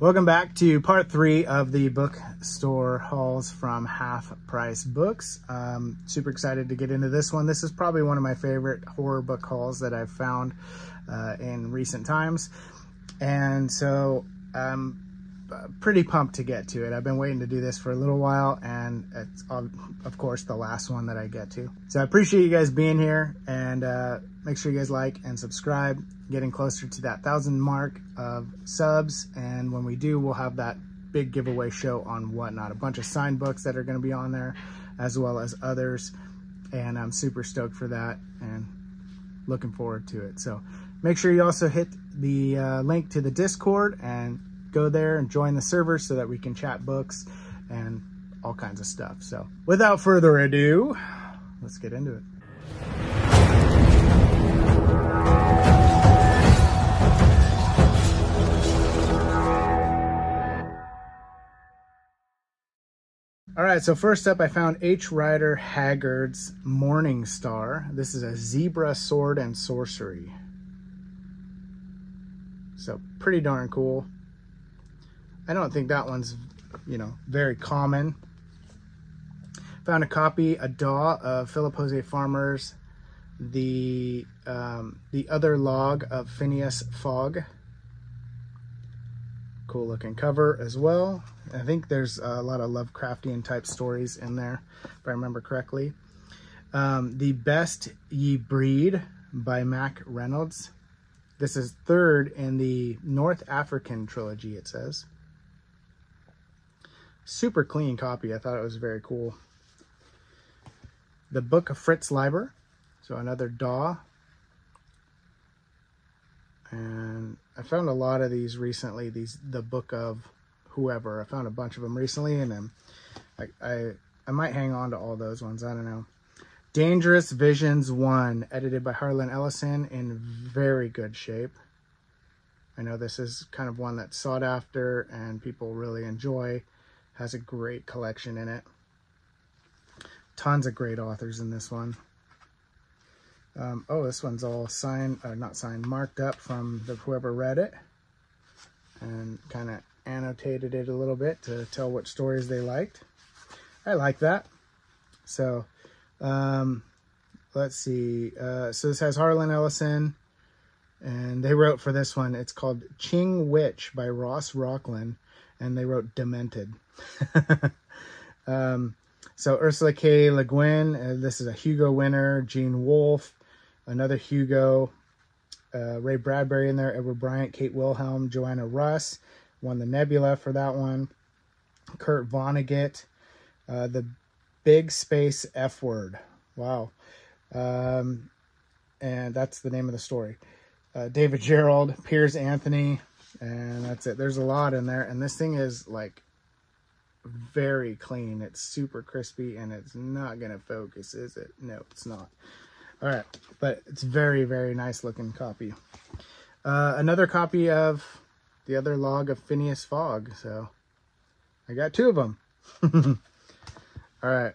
Welcome back to part three of the bookstore hauls from Half Price Books. Um, super excited to get into this one. This is probably one of my favorite horror book hauls that I've found uh, in recent times. And so I'm pretty pumped to get to it. I've been waiting to do this for a little while and it's of course the last one that I get to. So I appreciate you guys being here and uh, make sure you guys like and subscribe getting closer to that thousand mark of subs. And when we do, we'll have that big giveaway show on whatnot. A bunch of signed books that are going to be on there, as well as others. And I'm super stoked for that and looking forward to it. So make sure you also hit the uh, link to the Discord and go there and join the server so that we can chat books and all kinds of stuff. So without further ado, let's get into it. All right, so first up, I found H. Rider Haggard's Morning Star. This is a Zebra Sword and Sorcery. So pretty darn cool. I don't think that one's, you know, very common. Found a copy, a DAW of Philip Jose Farmer's The um, The Other Log of Phineas Fogg. Cool looking cover as well. I think there's a lot of Lovecraftian type stories in there, if I remember correctly. Um, the Best Ye Breed by Mack Reynolds. This is third in the North African trilogy, it says. Super clean copy. I thought it was very cool. The Book of Fritz Leiber. So another DAW. And I found a lot of these recently, these the Book of whoever. I found a bunch of them recently, and then I, I, I might hang on to all those ones. I don't know. Dangerous Visions 1, edited by Harlan Ellison, in very good shape. I know this is kind of one that's sought after and people really enjoy. Has a great collection in it. Tons of great authors in this one. Um, oh, this one's all signed, uh, not signed, marked up from the whoever read it. And kind of annotated it a little bit to tell what stories they liked. I like that. So, um, let's see. Uh, so this has Harlan Ellison, and they wrote for this one. It's called Ching Witch by Ross Rocklynne, and they wrote Demented. um, so Ursula K. Le Guin, uh, this is a Hugo winner. Gene Wolfe, another Hugo. Uh, Ray Bradbury in there, Edward Bryant, Kate Wilhelm, Joanna Russ, won the Nebula for that one. Kurt Vonnegut, uh, the Big Space F Word. Wow. Um, and that's the name of the story. Uh, David Gerrold, Piers Anthony, and that's it. There's a lot in there, and this thing is like very clean. It's super crispy, and it's not gonna focus, is it? No, it's not. All right, but it's very, very nice looking copy. Uh, another copy of the other log of Phineas Fogg. So I got two of them. All right.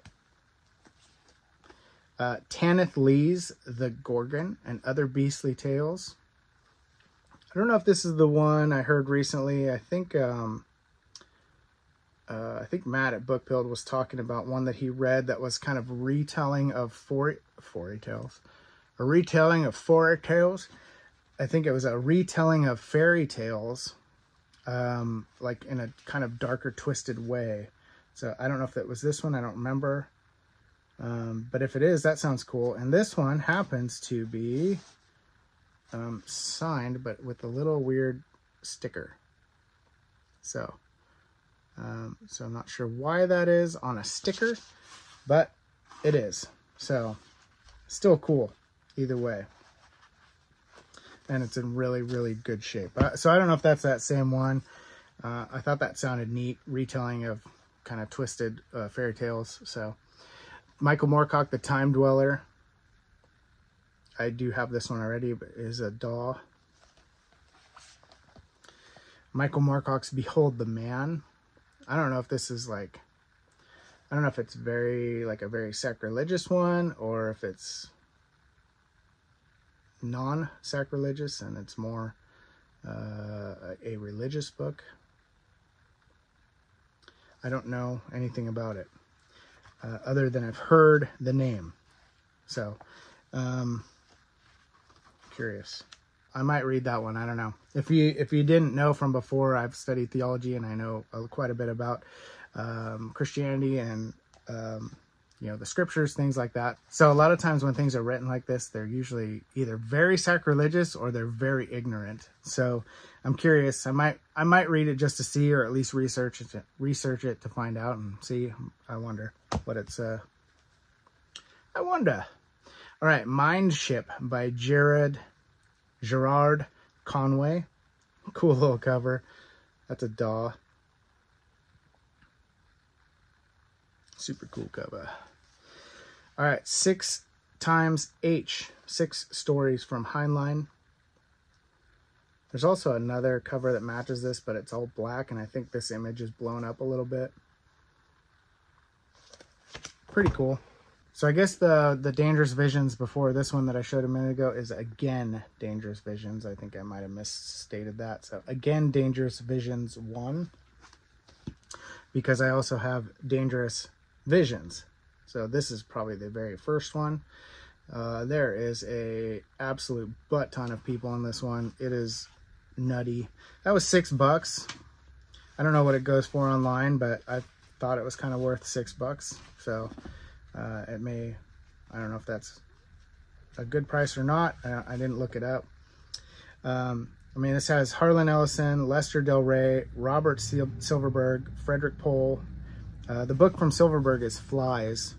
Uh, Tanith Lee's The Gorgon and Other Beastly Tales. I don't know if this is the one I heard recently. I think um, uh, I think Matt at Bookbuild was talking about one that he read that was kind of retelling of four fairy tales, a retelling of fairy tales. I think it was a retelling of fairy tales um, like in a kind of darker, twisted way. So I don't know if that was this one. I don't remember. Um, but if it is, that sounds cool. And this one happens to be um, signed, but with a little weird sticker. So, um, so I'm not sure why that is on a sticker, but it is. So, still cool either way and it's in really, really good shape. Uh, so I don't know if that's that same one. Uh, I thought that sounded neat, retelling of kind of twisted uh, fairy tales. So Michael Moorcock, The Time Dweller. I do have this one already, but is a DAW. Michael Moorcock's Behold the Man. I don't know if this is like, I don't know if it's very, like a very sacrilegious one or if it's non-sacrilegious and it's more uh, a religious book. I don't know anything about it uh, other than I've heard the name. So, um, curious. I might read that one. I don't know. If you if you didn't know from before, I've studied theology and I know uh, quite a bit about um, Christianity and um, you know the scriptures, things like that. So a lot of times when things are written like this, they're usually either very sacrilegious or they're very ignorant. So I'm curious. I might I might read it just to see, or at least research it, research it to find out and see. I wonder what it's. Uh, I wonder. All right, Mind Ship by Jared Gerard Conway. Cool little cover. That's a DAW. Super cool cover. All right, six times H. Six stories from Heinlein. There's also another cover that matches this, but it's all black, and I think this image is blown up a little bit. Pretty cool. So I guess the, the Dangerous Visions before this one that I showed a minute ago is again Dangerous Visions. I think I might have misstated that. So again, Dangerous Visions 1. Because I also have Dangerous Visions. So this is probably the very first one. Uh, there is a absolute butt ton of people on this one. It is nutty. That was six bucks. I don't know what it goes for online, but I thought it was kind of worth six bucks. So uh, it may, I don't know if that's a good price or not. I, I didn't look it up. Um, I mean, this has Harlan Ellison, Lester Del Rey, Robert Sil Silverberg, Frederik Pohl. Uh, the book from Silverberg is Flies.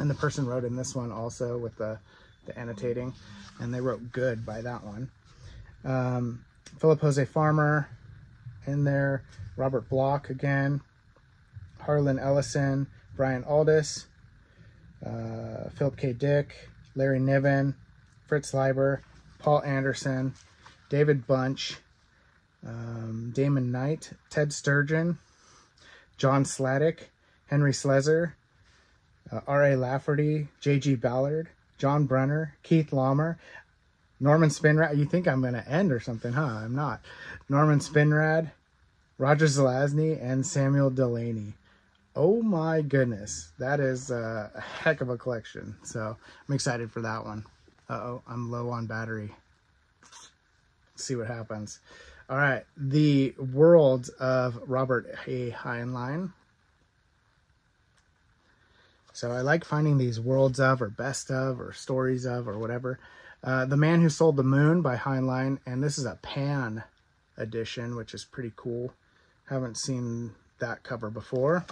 And the person wrote in this one also with the, the annotating. And they wrote good by that one. Um, Philip Jose Farmer in there. Robert Bloch again. Harlan Ellison. Brian Aldiss. Uh, Philip K. Dick. Larry Niven. Fritz Leiber. Poul Anderson. David Bunch. Um, Damon Knight. Ted Sturgeon. John Sladek. Henry Slesar. Uh, R.A. Lafferty. J.G. Ballard. John Brunner. Keith Laumer. Norman Spinrad. You think I'm going to end or something, huh? I'm not. Norman Spinrad, Roger Zelazny, and Samuel Delany. Oh my goodness. That is a heck of a collection. So I'm excited for that one. Uh-oh, I'm low on battery. Let's see what happens. All right, the world of Robert A. Heinlein. So I like finding these worlds of or best of or stories of or whatever. Uh, the Man Who Sold the Moon by Heinlein, and this is a pan edition, which is pretty cool. Haven't seen that cover before.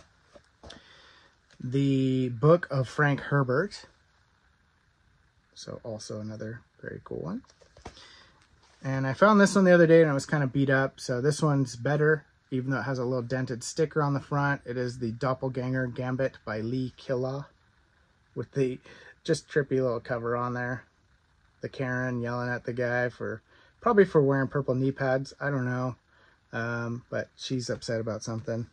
The Book of Frank Herbert. So also another very cool one. And I found this one the other day and I was kind of beat up. So this one's better, even though it has a little dented sticker on the front. It is the Doppelganger Gambit by Lee Killough with the just trippy little cover on there the Karen yelling at the guy for probably for wearing purple knee pads. I don't know. Um, but she's upset about something.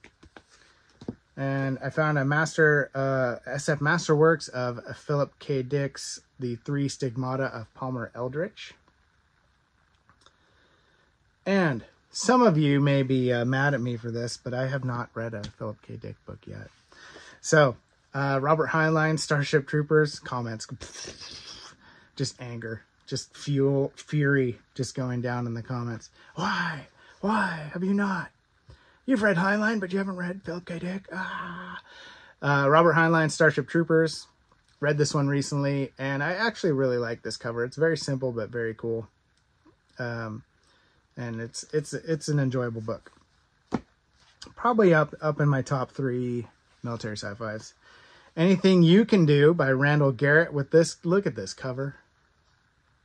And I found a master, uh, SF Masterworks of Philip K. Dick's The Three Stigmata of Palmer Eldritch. And some of you may be uh, mad at me for this, but I have not read a Philip K. Dick book yet. So, uh, Robert Heinlein, Starship Troopers, comments just anger, just fuel, fury just going down in the comments. Why? Why have you not? You've read Heinlein, but you haven't read Philip K. Dick. Ah. Uh, Robert Heinlein, Starship Troopers. Read this one recently, and I actually really like this cover. It's very simple but very cool, um, and it's it's it's an enjoyable book. Probably up up in my top three military sci-fis. Anything You Can Do by Randall Garrett with this. Look at this cover.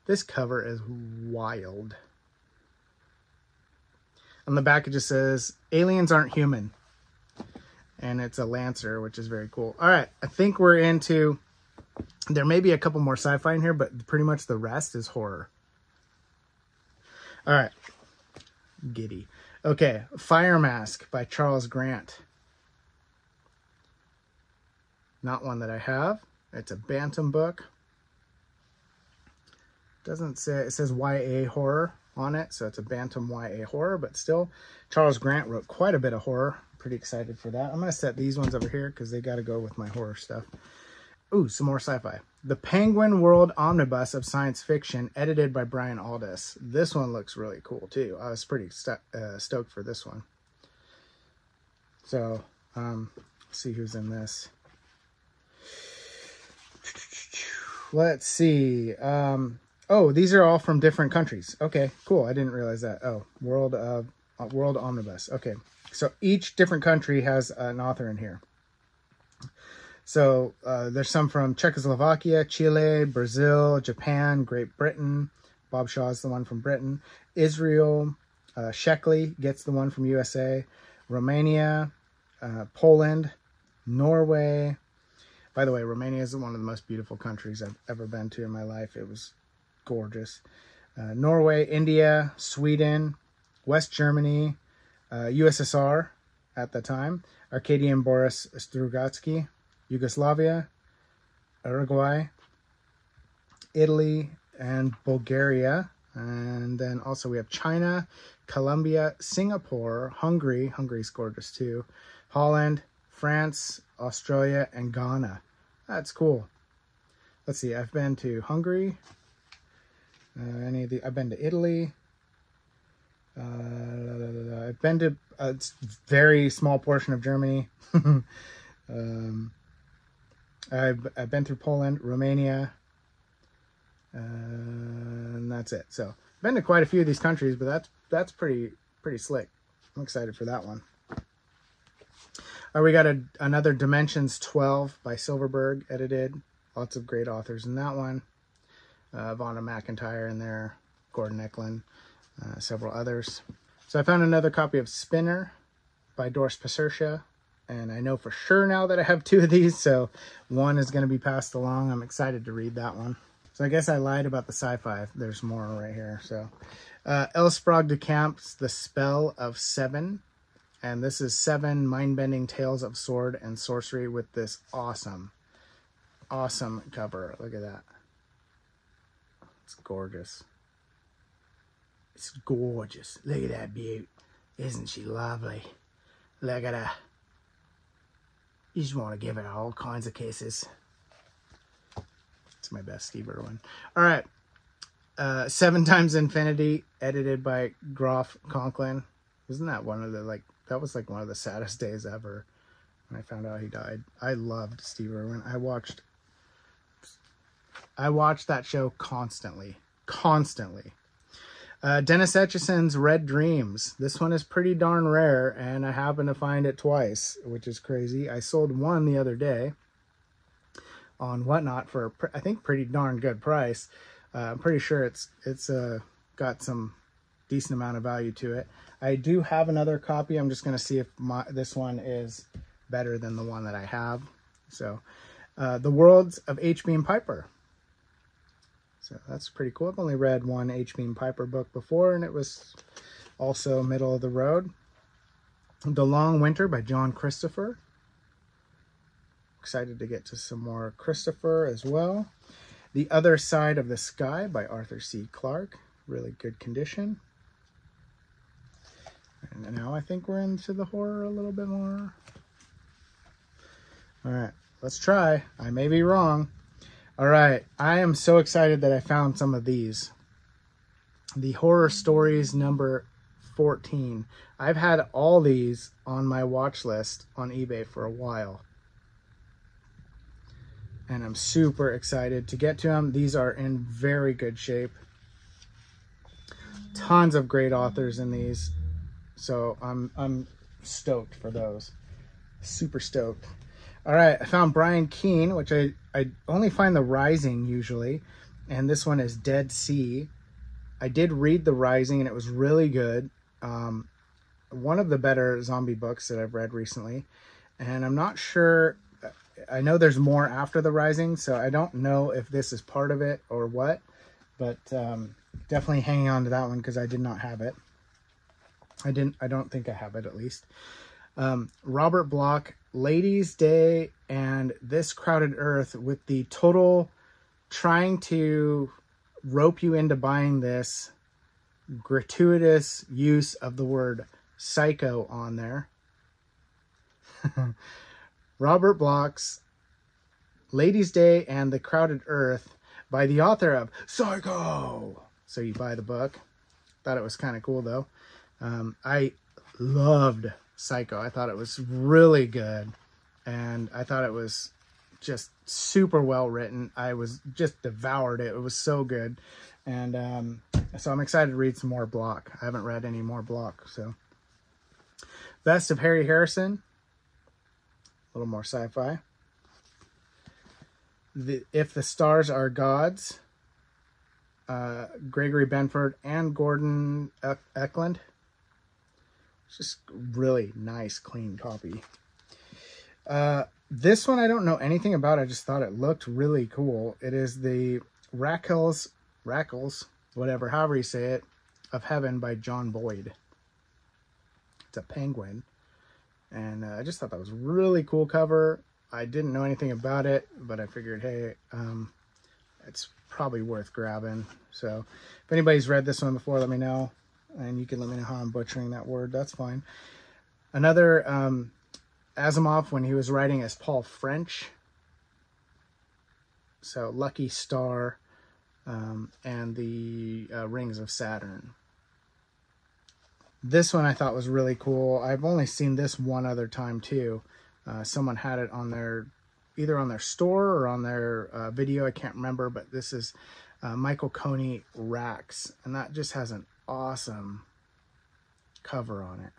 This cover is wild. On the back it just says, aliens aren't human. And it's a Lancer, which is very cool. All right, I think we're into, there may be a couple more sci-fi in here, but pretty much the rest is horror. All right, giddy. Okay, Fire Mask by Charles Grant. Not one that I have. It's a Bantam book. Doesn't say, it says YA horror on it, so it's a Bantam YA horror, but still, Charles Grant wrote quite a bit of horror. pretty excited for that. I'm going to set these ones over here because they got to go with my horror stuff. Ooh, some more sci-fi. The Penguin World Omnibus of Science Fiction, edited by Brian Aldiss. This one looks really cool, too. I was pretty st uh, stoked for this one. So, um, see who's in this. Let's see. Um, oh, these are all from different countries. Okay, cool. I didn't realize that. Oh, World of uh, World Omnibus. Okay, so each different country has an author in here. So uh, there's some from Czechoslovakia, Chile, Brazil, Japan, Great Britain. Bob Shaw is the one from Britain. Israel, uh, Sheckley gets the one from USA. Romania, uh, Poland, Norway, by the way, Romania is one of the most beautiful countries I've ever been to in my life. It was gorgeous. Uh, Norway, India, Sweden, West Germany, uh, USSR at the time, Arkady and Boris Strugatsky, Yugoslavia, Uruguay, Italy, and Bulgaria. And then also we have China, Colombia, Singapore, Hungary. Hungary Hungary's gorgeous too. Holland, France, Australia, and Ghana. That's cool. Let's see, I've been to Hungary. Uh, any of the, I've been to Italy. Uh, I've been to a very small portion of Germany. um, I've, I've been through Poland, Romania, uh, and that's it. So, I've been to quite a few of these countries, but that's that's pretty pretty slick. I'm excited for that one. Uh, we got a, another Dimensions 12 by Silverberg, edited. Lots of great authors in that one. Uh, Vonda McIntyre in there, Gordon Eklund, uh, several others. So I found another copy of Spinner by Doris Piserchia, and I know for sure now that I have two of these, so one is going to be passed along. I'm excited to read that one. So I guess I lied about the sci-fi. There's more right here. So uh, L. Sprague de Camp's The Spell of Seven and this is seven mind-bending tales of sword and sorcery with this awesome, awesome cover. Look at that. It's gorgeous. It's gorgeous. Look at that beauty. Isn't she lovely? Look at her. You just want to give it all kinds of kisses. It's my best Steve Irwin. All right. Uh, Seven Times Infinity, edited by Groff Conklin. Isn't that one of the like that was like one of the saddest days ever when I found out he died. I loved Steve Irwin. I watched I watched that show constantly. Constantly. Uh, Dennis Etchison's Red Dreams. This one is pretty darn rare, and I happened to find it twice, which is crazy. I sold one the other day on Whatnot for, I think, pretty darn good price. Uh, I'm pretty sure it's it's uh, got some decent amount of value to it. I do have another copy. I'm just going to see if my, this one is better than the one that I have. So, uh, The Worlds of H. Beam Piper. So that's pretty cool. I've only read one H. Beam Piper book before, and it was also middle of the road. The Long Winter by John Christopher. Excited to get to some more Christopher as well. The Other Side of the Sky by Arthur C. Clarke. Really good condition. And now I think we're into the horror a little bit more. All right, let's try. I may be wrong. All right, I am so excited that I found some of these. The horror stories number 14. I've had all these on my watch list on eBay for a while. And I'm super excited to get to them. These are in very good shape. Tons of great authors in these. So I'm I'm stoked for those. Super stoked. All right, I found Brian Keene, which I, I only find the Rising usually. And this one is Dead Sea. I did read The Rising and it was really good. Um, one of the better zombie books that I've read recently. And I'm not sure, I know there's more after The Rising, so I don't know if this is part of it or what. But um, definitely hanging on to that one because I did not have it. I didn't. I don't think I have it at least. Um, Robert Bloch, Ladies' Day, and This Crowded Earth with the total trying to rope you into buying this gratuitous use of the word psycho on there. Robert Bloch's Ladies' Day and the Crowded Earth by the author of Psycho. So you buy the book. Thought it was kind of cool though. Um, I loved Psycho. I thought it was really good. And I thought it was just super well written. I was just devoured it. It was so good. And um, so I'm excited to read some more Bloch. I haven't read any more Bloch. So, Best of Harry Harrison. A little more sci fi. The, if the Stars Are Gods. Uh, Gregory Benford and Gordon Eklund. Just really nice, clean copy. Uh, this one I don't know anything about. I just thought it looked really cool. It is the Rackles, Rackles, whatever, however you say it, of Heaven by John Boyd. It's a penguin. And uh, I just thought that was really cool cover. I didn't know anything about it, but I figured, hey, um, it's probably worth grabbing. So if anybody's read this one before, let me know. And you can let me know how I'm butchering that word. That's fine. Another um, Asimov when he was writing as Paul French. So Lucky Star um, and the uh, Rings of Saturn. This one I thought was really cool. I've only seen this one other time too. Uh, someone had it on their either on their store or on their uh, video. I can't remember, but this is uh, Michael Coney Rax. and that just has an awesome cover on it.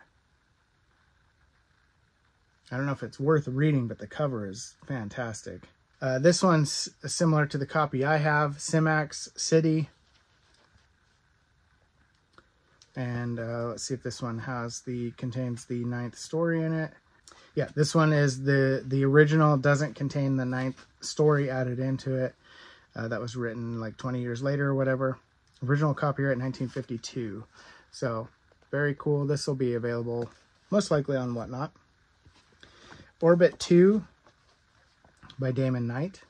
I don't know if it's worth reading, but the cover is fantastic. Uh, this one's similar to the copy I have, Simak's City. And uh, let's see if this one has the contains the ninth story in it. Yeah, this one is the the original. Doesn't contain the ninth story added into it. Uh, that was written like 20 years later or whatever. Original copyright 1952. So very cool. This will be available most likely on Whatnot. Orbit 2 by Damon Knight.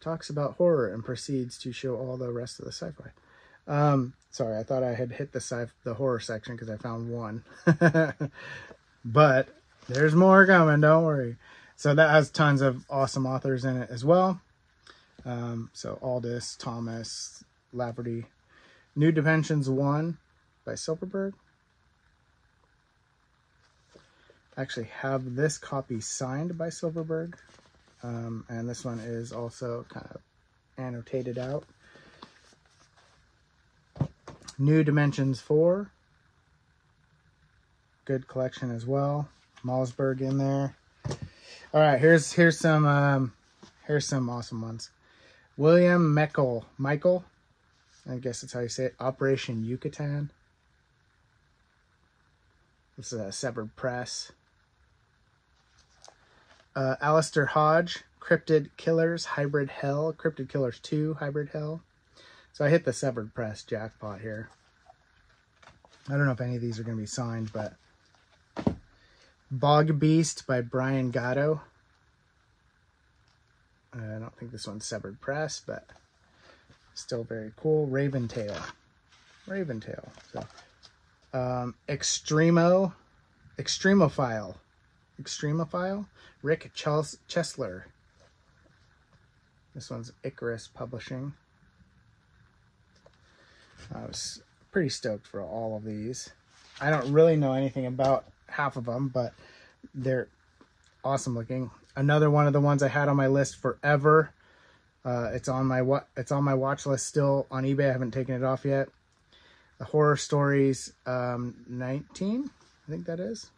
Talks about horror and proceeds to show all the rest of the sci-fi. Um, sorry, I thought I had hit the sci the horror section because I found one. but there's more coming, don't worry. So that has tons of awesome authors in it as well. Um, so Aldiss, Thomas, Lafferty. New Dimensions 1 by Silverberg. actually have this copy signed by Silverberg. Um, and this one is also kind of annotated out. New Dimensions 4. Good collection as well. Malzberg in there. All right, here's here's some um, here's some awesome ones. William Meckel, Michael, I guess that's how you say it. Operation Yucatan. This is a severed press uh, Alister Hodge, Cryptid Killers, Hybrid Hell, Cryptid Killers 2, Hybrid Hell. So I hit the Severed Press jackpot here. I don't know if any of these are going to be signed, but Bog Beast by Brian Gatto. I don't think this one's Severed Press, but still very cool. Raven Tail. Raven Tail. So, um, Extremo, Extremophile. Extremophile, Rick Chesler. This one's Icarus Publishing. I was pretty stoked for all of these. I don't really know anything about half of them, but they're awesome looking. Another one of the ones I had on my list forever. Uh, it's on my what it's on my watch list still on eBay. I haven't taken it off yet. The horror stories um, 19, I think that is.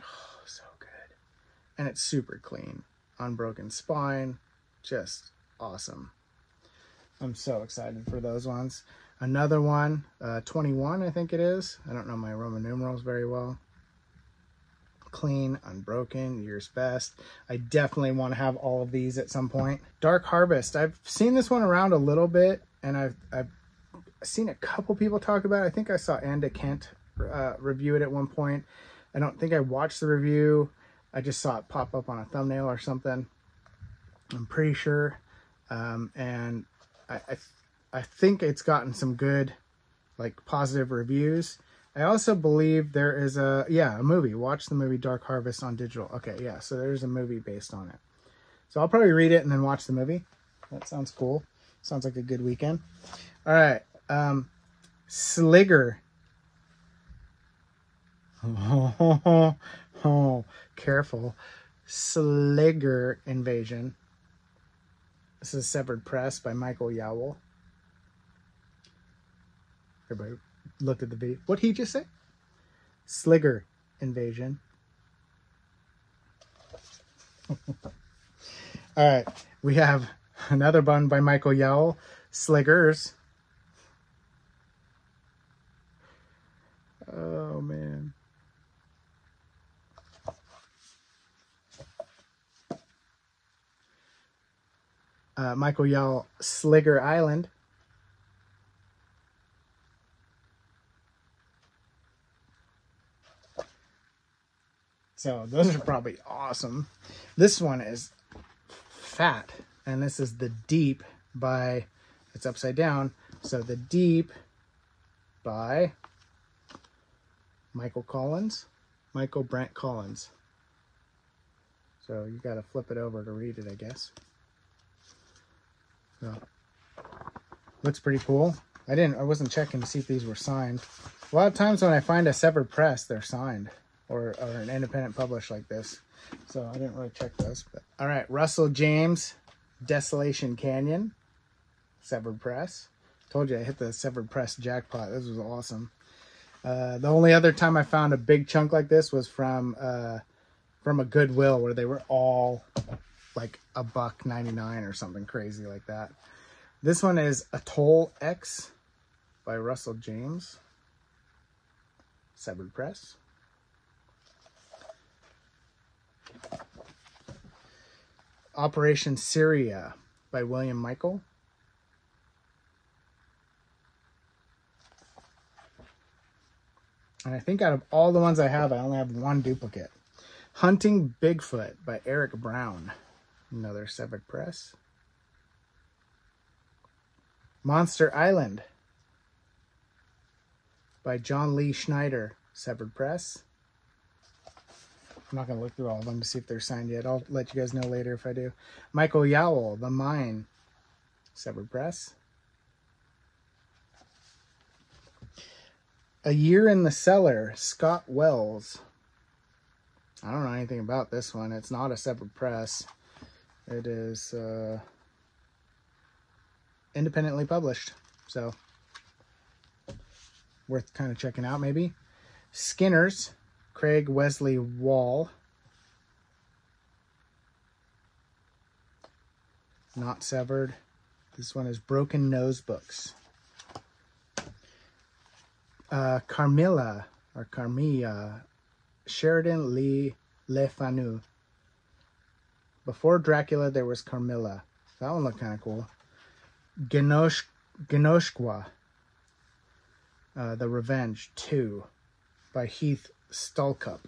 Oh, so good. And it's super clean. Unbroken spine, just awesome. I'm so excited for those ones. Another one, uh, 21, I think it is. I don't know my Roman numerals very well. Clean, unbroken, year's best. I definitely want to have all of these at some point. Dark Harvest. I've seen this one around a little bit, and I've, I've seen a couple people talk about it. I think I saw Anda Kent uh, review it at one point. I don't think I watched the review. I just saw it pop up on a thumbnail or something. I'm pretty sure. Um, and I, I, I think it's gotten some good, like positive reviews. I also believe there is a yeah a movie. Watch the movie Dark Harvest on digital. Okay, yeah, so there's a movie based on it. So I'll probably read it and then watch the movie. That sounds cool. Sounds like a good weekend. All right, um, Sligger. Oh, oh, oh careful. Sligger Invasion. This is a Severed Press by Michael Yowell. Everybody looked at the video. What he just say? Sligger Invasion. All right, we have another bun by Michael Yowell, Sliggers. Oh man. Uh, Michael Yowell, Sligger Island. So those are probably awesome. This one is fat, and this is the Deep by, it's upside down. So the Deep by Michael Collins, Michael Brent Collins. So you got to flip it over to read it, I guess. So looks pretty cool. I didn't, I wasn't checking to see if these were signed. A lot of times when I find a severed press, they're signed or, or an independent publish like this. So I didn't really check those. But all right, Russell James, Desolation Canyon, Severed Press. Told you I hit the Severed Press jackpot. This was awesome. Uh, the only other time I found a big chunk like this was from uh, from a Goodwill where they were all like a buck 99 or something crazy like that. This one is Atoll X by Russell James. Severed Press. Operation Syria by William Michael. And I think out of all the ones I have, I only have one duplicate. Hunting Bigfoot by Eric Brown. Another Severed Press. Monster Island by John Lee Schneider. Severed Press. I'm not going to look through all of them to see if they're signed yet. I'll let you guys know later if I do. Michael Yowell, The Mine, Severed Press. A Year in the Cellar, Scott Wells. I don't know anything about this one. It's not a severed press. It is uh, independently published. So, worth kind of checking out maybe. Skinner's, Craig Wesley Wall. Not severed. This one is Broken Nose Books. Uh, Carmilla, or Carmilla, Sheridan Lee LeFanu. Before Dracula, there was Carmilla. That one looked kind of cool. Genosh, Genoshqua, uh, The Revenge 2 by Heath Stallcup.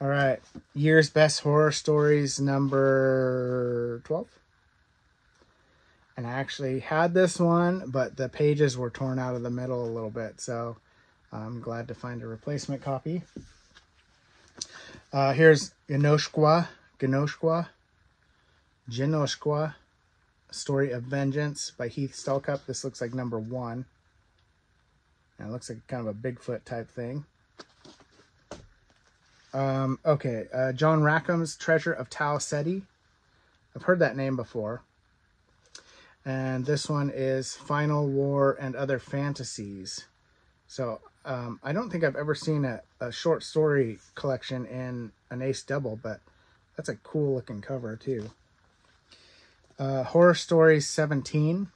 All right, year's best horror stories number 12. And I actually had this one, but the pages were torn out of the middle a little bit, so I'm glad to find a replacement copy. Uh, here's Genoshqua, Genoshqua, Genoshqua, Story of Vengeance by Heath Stallcup. This looks like number one. It looks like kind of a Bigfoot type thing. Um, okay, uh, John Rackham's Treasure of Tau Ceti. I've heard that name before. And this one is Final War and Other Fantasies. So um, I don't think I've ever seen a, a short story collection in an Ace Double, but that's a cool looking cover too. Uh, Horror Stories 17.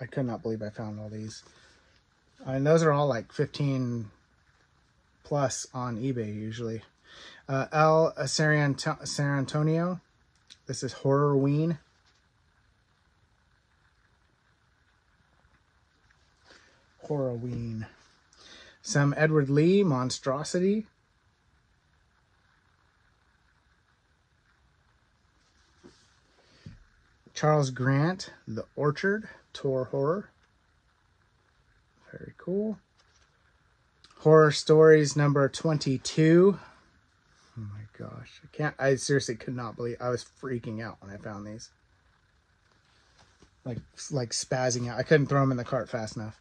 I could not believe I found all these. And those are all like 15 plus on eBay usually. Uh, El San, Sarrantonio. This is Horrorween. Horrorween. Some Edward Lee, Monstrosity. Charles Grant, The Orchard, Tor Horror. Very cool. Horror Stories number 22. Oh my gosh. I can't, I seriously could not believe, I was freaking out when I found these. Like, like spazzing out. I couldn't throw them in the cart fast enough.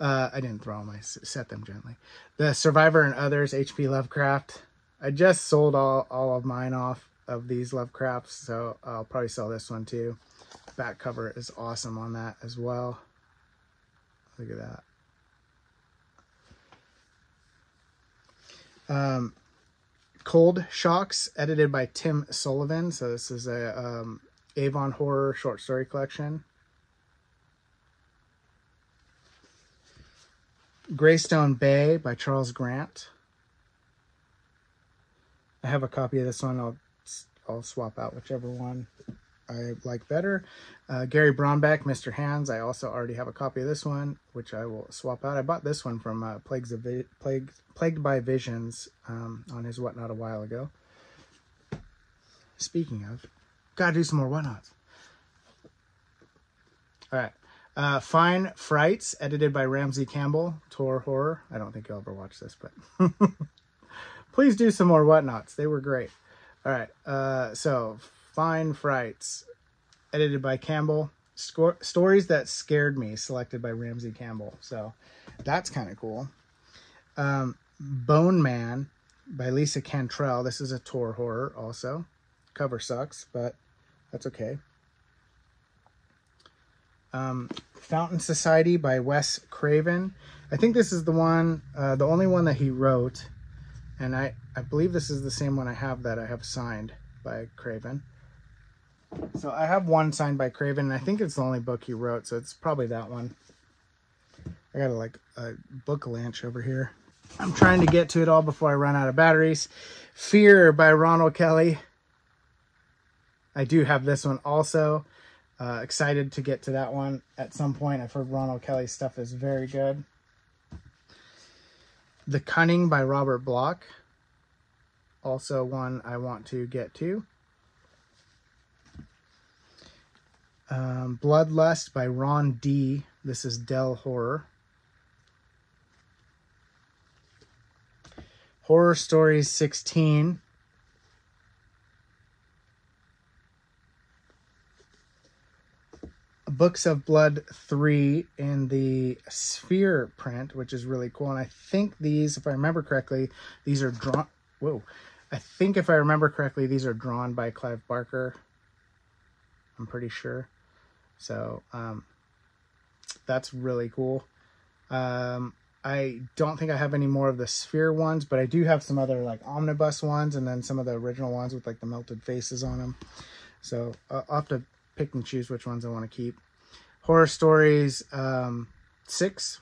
Uh, I didn't throw them, I set them gently. The Survivor and Others, H.P. Lovecraft. I just sold all, all of mine off of these Lovecrafts, so I'll probably sell this one too. Back cover is awesome on that as well. Look at that. Um, Cold Shocks, edited by Tim Sullivan. So this is a um, Avon Horror short story collection. Greystone Bay by Charles Grant. I have a copy of this one. I'll I'll swap out whichever one I like better. Uh, Gary Brombeck, Mr. Hands. I also already have a copy of this one, which I will swap out. I bought this one from uh, Plagues of Vi Plague Plagued by Visions um, on his Whatnot a while ago. Speaking of, gotta do some more Whatnots. All right. Uh, Fine Frights, edited by Ramsey Campbell, Tor Horror. I don't think you'll ever watch this, but please do some more Whatnots. They were great. All right. Uh, so, Fine Frights, edited by Campbell. Sco Stories That Scared Me, selected by Ramsey Campbell. So, that's kind of cool. Um, Bone Man by Lisa Cantrell. This is a Tor horror also. Cover sucks, but that's okay. Um, Fountain Society by Wes Craven. I think this is the one, uh, the only one that he wrote. And I, I believe this is the same one I have that I have signed by Craven. So I have one signed by Craven, and I think it's the only book he wrote, so it's probably that one. I got a, like a book lunch over here. I'm trying to get to it all before I run out of batteries. Fear by Ronald Kelly. I do have this one also. Uh, excited to get to that one at some point. I've heard Ronald Kelly's stuff is very good. The Cunning by Robert Bloch. Also one I want to get to. Um, Bloodlust by Ron Dee This is Dell Horror. Horror Stories 16. Books of Blood 3 in the Sphere print, which is really cool. And I think these, if I remember correctly, these are drawn. Whoa. I think if I remember correctly, these are drawn by Clive Barker. I'm pretty sure. So um, that's really cool. Um, I don't think I have any more of the sphere ones, but I do have some other like omnibus ones and then some of the original ones with like the melted faces on them. So I'll have to pick and choose which ones I want to keep. Horror Stories um, 6.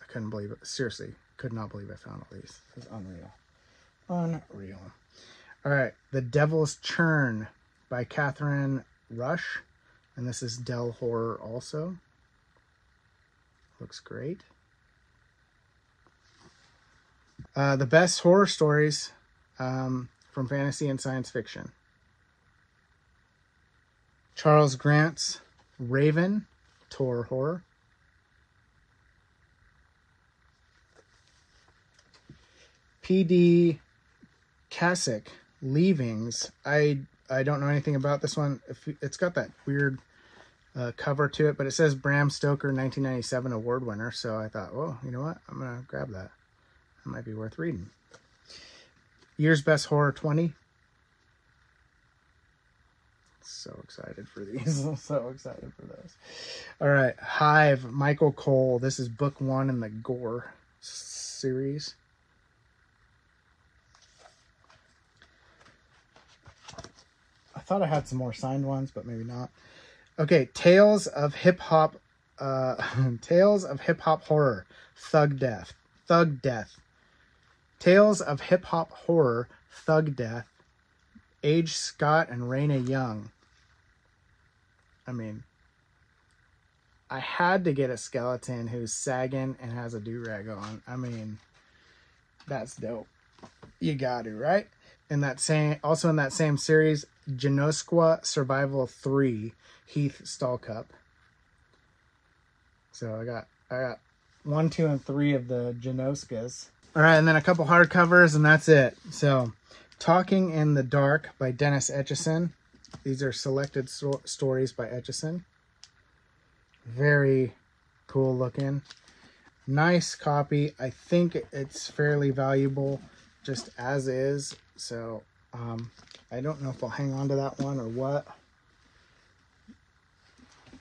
I couldn't believe it. Seriously, could not believe I found all these. Is unreal. Unreal. All right. The Devil's Churn by Catherine Rush. And this is Dell Horror also. Looks great. Uh, the best horror stories um, from fantasy and science fiction. Charles Grant's Raven, Tor Horror. P.D. Cacek, Leavings. I I don't know anything about this one. It's got that weird uh, cover to it, but it says Bram Stoker 1997 award winner. So I thought, well, you know what? I'm going to grab that. That might be worth reading. Year's Best Horror 20. So excited for these. I'm so excited for those. All right. Hive, Michael Cole. This is book one in the Gore series. Thought I had some more signed ones, but maybe not. Okay, Tales of Hip Hop, uh, Tales of Hip Hop Horror, Thug Death, Thug Death. Tales of Hip Hop Horror, Thug Death, Age Scott and Raina Young. I mean, I had to get a skeleton who's sagging and has a do-rag on. I mean, that's dope. You got to, right? In that same, also in that same series, Genoskwa Survival 3 Heath Stallcup. So I got I got one, two, and three of the Genoscas. All right, and then a couple hardcovers, and that's it. So, Talking in the Dark by Dennis Etchison. These are selected so stories by Etchison. Very cool looking. Nice copy. I think it's fairly valuable just as is. So, um, I don't know if I'll hang on to that one or what.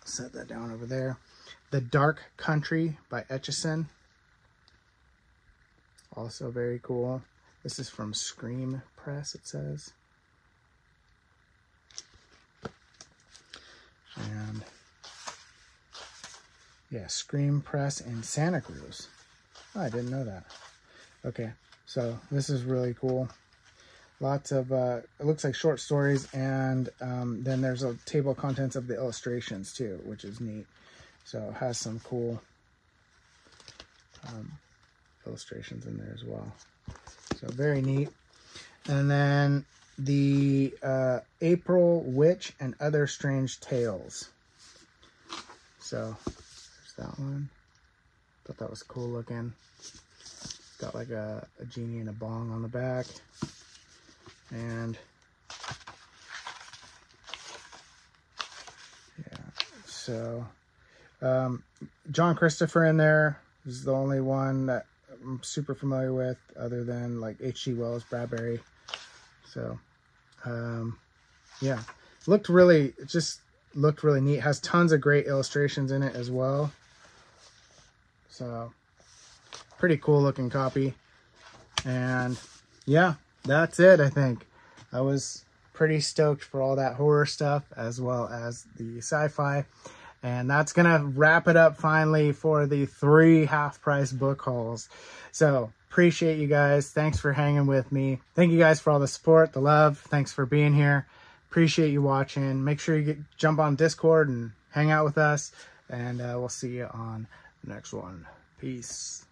Set that down over there. The Dark Country by Etchison. Also very cool. This is from Scream Press, it says. And yeah, Scream Press in Santa Cruz. Oh, I didn't know that. Okay, so this is really cool. Lots of, uh, it looks like short stories, and um, then there's a table of contents of the illustrations too, which is neat. So it has some cool um, illustrations in there as well. So very neat. And then the uh, April Witch and Other Strange Tales. So there's that one. Thought that was cool looking. Got like a, a genie and a bong on the back. And yeah, so um, John Christopher in there is the only one that I'm super familiar with other than like H.G. Wells, Bradbury. So, um, yeah, looked really, just looked really neat. Has tons of great illustrations in it as well. So, pretty cool looking copy. And yeah, that's it, I think. I was pretty stoked for all that horror stuff as well as the sci-fi. And that's going to wrap it up finally for the three half price book hauls. So appreciate you guys. Thanks for hanging with me. Thank you guys for all the support, the love. Thanks for being here. Appreciate you watching. Make sure you get jump on Discord and hang out with us. And uh, we'll see you on the next one. Peace.